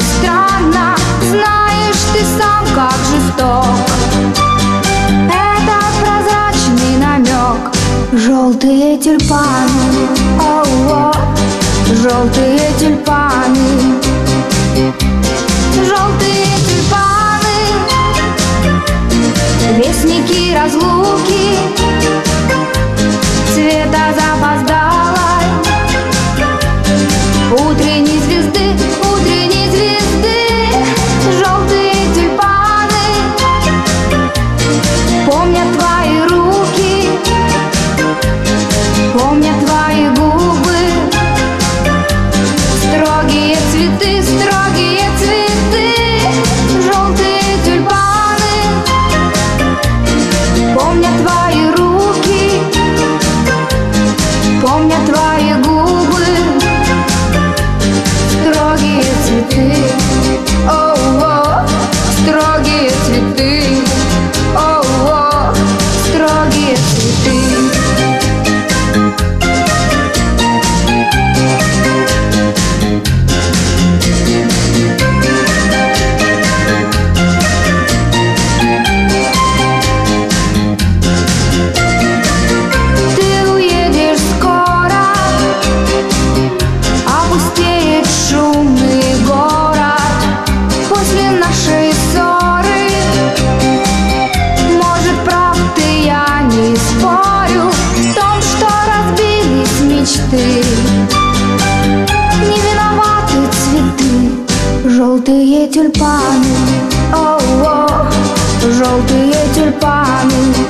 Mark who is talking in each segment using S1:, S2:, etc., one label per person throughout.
S1: странно, знаешь ты сам, как жесток. Это прозрачный намек, желтые тюльпаны, о, желтые тюльпаны, желтые тюльпаны, вестники разлуки. тюльпаны, о, -о, желтые тюльпаны.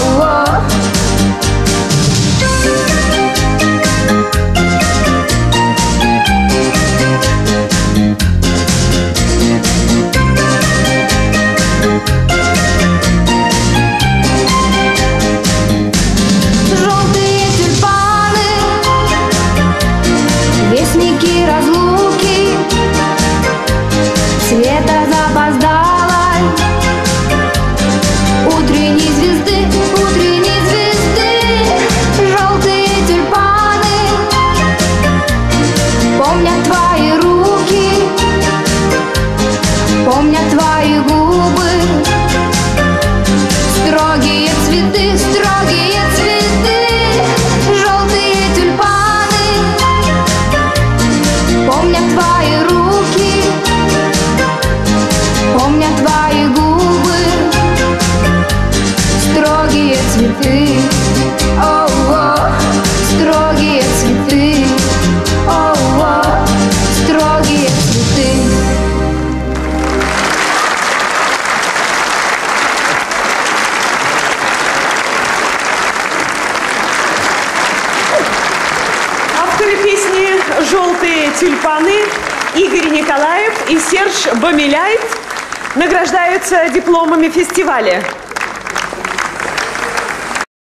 S1: цветы строгие
S2: желтые тюльпаны Игорь Николаев и Серж Бамиляев награждаются дипломами фестиваля.